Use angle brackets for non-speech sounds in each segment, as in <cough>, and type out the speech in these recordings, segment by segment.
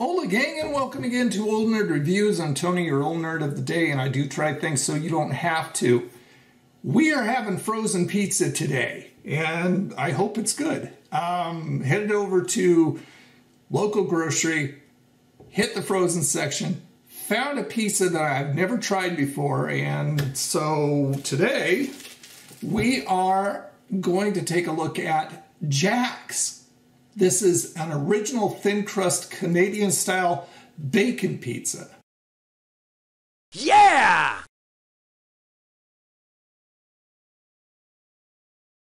Hola gang and welcome again to Old Nerd Reviews. I'm Tony, your old nerd of the day, and I do try things so you don't have to. We are having frozen pizza today, and I hope it's good. Um, headed over to local grocery, hit the frozen section, found a pizza that I've never tried before, and so today we are going to take a look at Jack's this is an original thin crust Canadian style bacon pizza. Yeah!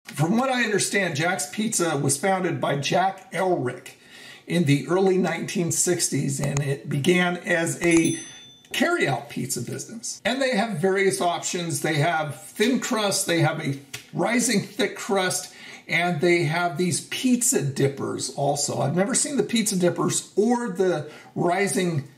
From what I understand, Jack's Pizza was founded by Jack Elrick in the early 1960s and it began as a carry-out pizza business. And they have various options. They have thin crust, they have a rising thick crust, and they have these pizza dippers also. I've never seen the pizza dippers or the rising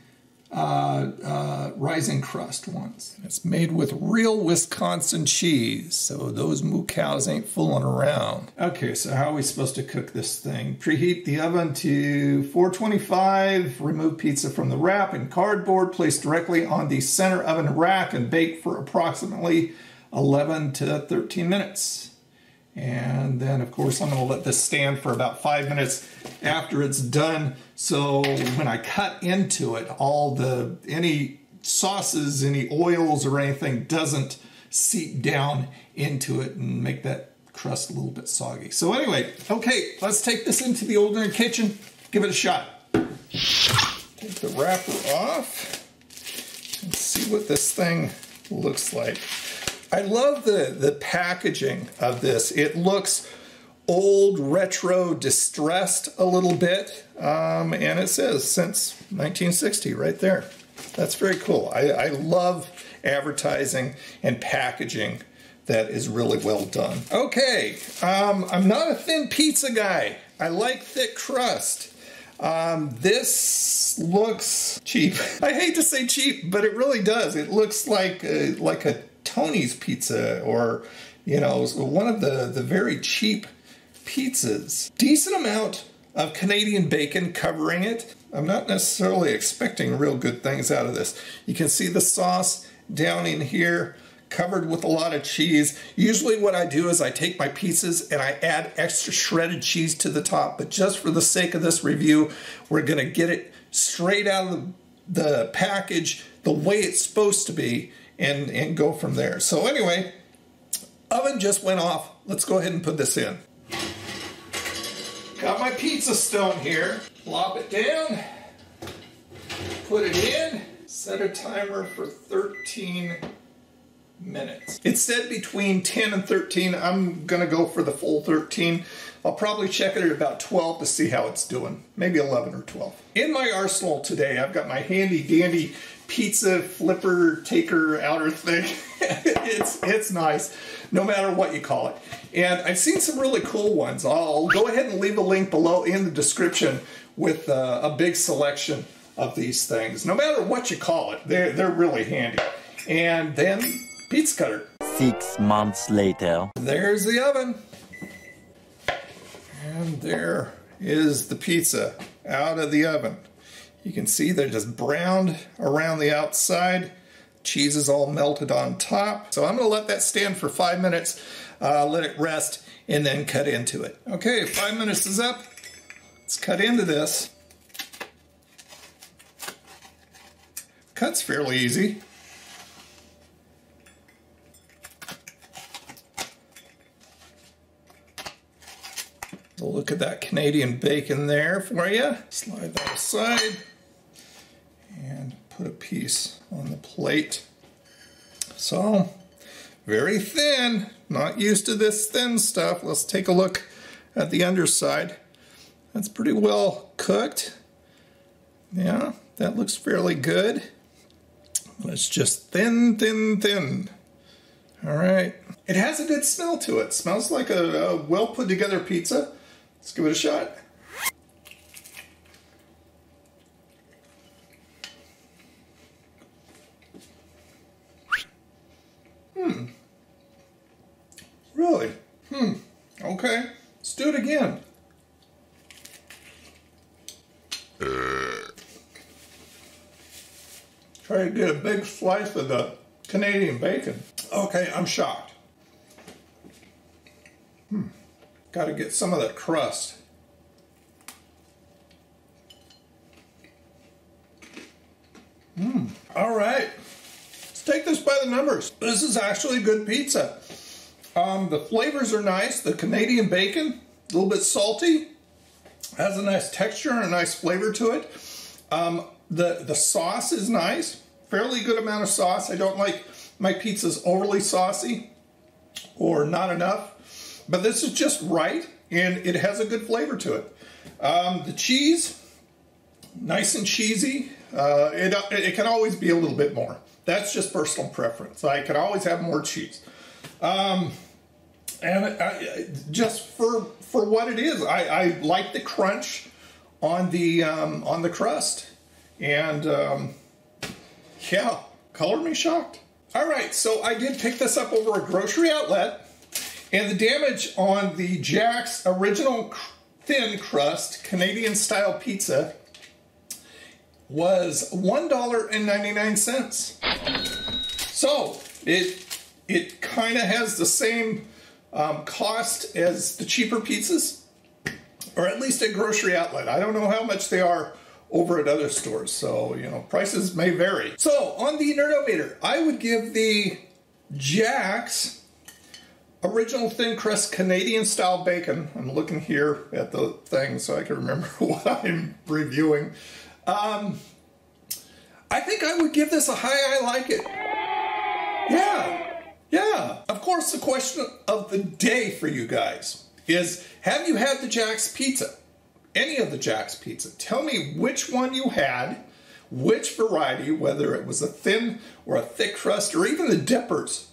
uh, uh, rising crust ones. It's made with real Wisconsin cheese, so those moo cows ain't fooling around. Okay, so how are we supposed to cook this thing? Preheat the oven to 425, remove pizza from the wrap and cardboard, place directly on the center oven rack and bake for approximately 11 to 13 minutes. And then of course I'm gonna let this stand for about five minutes after it's done. So when I cut into it, all the, any sauces, any oils or anything doesn't seep down into it and make that crust a little bit soggy. So anyway, okay, let's take this into the Old Nerd kitchen, give it a shot. Take the wrapper off and see what this thing looks like. I love the, the packaging of this. It looks old, retro, distressed a little bit. Um, and it says since 1960 right there. That's very cool. I, I love advertising and packaging that is really well done. Okay, um, I'm not a thin pizza guy. I like thick crust. Um, this looks cheap. <laughs> I hate to say cheap, but it really does. It looks like a, like a Tony's Pizza or, you know, one of the, the very cheap pizzas. Decent amount of Canadian bacon covering it. I'm not necessarily expecting real good things out of this. You can see the sauce down in here covered with a lot of cheese. Usually what I do is I take my pieces and I add extra shredded cheese to the top, but just for the sake of this review, we're gonna get it straight out of the, the package the way it's supposed to be and, and go from there. So anyway, oven just went off. Let's go ahead and put this in. Got my pizza stone here. Plop it down, put it in, set a timer for 13 minutes. It said between 10 and 13. I'm gonna go for the full 13. I'll probably check it at about 12 to see how it's doing. Maybe 11 or 12. In my arsenal today, I've got my handy dandy pizza flipper taker outer thing. <laughs> it's it's nice, no matter what you call it. And I've seen some really cool ones. I'll go ahead and leave a link below in the description with uh, a big selection of these things. No matter what you call it, they're they're really handy. And then pizza cutter. Six months later. There's the oven. And there is the pizza out of the oven. You can see they're just browned around the outside. Cheese is all melted on top. So I'm gonna let that stand for five minutes, uh, let it rest, and then cut into it. Okay, five minutes is up. Let's cut into this. Cut's fairly easy. Look at that Canadian bacon there for you. Slide that aside and put a piece on the plate. So, very thin, not used to this thin stuff. Let's take a look at the underside. That's pretty well cooked. Yeah, that looks fairly good. It's just thin, thin, thin. All right. It has a good smell to it. Smells like a, a well put together pizza. Let's give it a shot. Hmm. Really? Hmm. Okay. Let's do it again. Try to get a big slice of the Canadian bacon. Okay, I'm shocked. Hmm. Got to get some of that crust. Hmm. All right. Let's take this by the numbers. This is actually a good pizza. Um, the flavors are nice. The Canadian bacon, a little bit salty, has a nice texture and a nice flavor to it. Um, the the sauce is nice, fairly good amount of sauce. I don't like my pizzas overly saucy or not enough, but this is just right and it has a good flavor to it. Um, the cheese, nice and cheesy. Uh, it, it can always be a little bit more. That's just personal preference. I can always have more cheese. Um, and I, just for for what it is, I, I like the crunch on the um, on the crust, and um, yeah, color me shocked. All right, so I did pick this up over a grocery outlet, and the damage on the Jack's original thin crust Canadian style pizza was one dollar and ninety nine cents. So it it kind of has the same um, cost as the cheaper pizzas, or at least at grocery outlet. I don't know how much they are over at other stores, so you know prices may vary. So on the Nerdometer, I would give the Jack's original thin crust Canadian style bacon. I'm looking here at the thing so I can remember <laughs> what I'm reviewing. Um, I think I would give this a high I like it. Yeah. Yeah. Of course, the question of the day for you guys is have you had the Jack's Pizza? Any of the Jack's Pizza? Tell me which one you had, which variety, whether it was a thin or a thick crust, or even the dippers.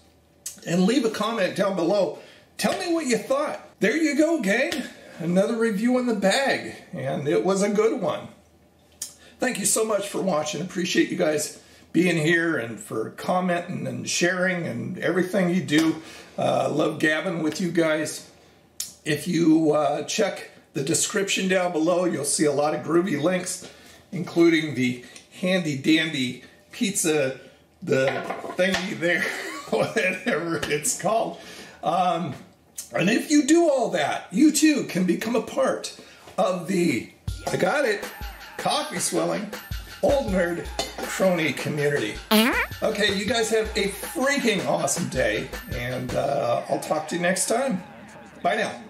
And leave a comment down below. Tell me what you thought. There you go, gang. Another review in the bag, and it was a good one. Thank you so much for watching. Appreciate you guys being here and for commenting and sharing and everything you do. Uh, love gabbing with you guys. If you uh, check the description down below, you'll see a lot of groovy links, including the handy dandy pizza, the thingy there, <laughs> <laughs> whatever it's called. Um, and if you do all that, you too can become a part of the, I got it, coffee swelling old nerd crony community. Okay, you guys have a freaking awesome day, and uh, I'll talk to you next time. Bye now.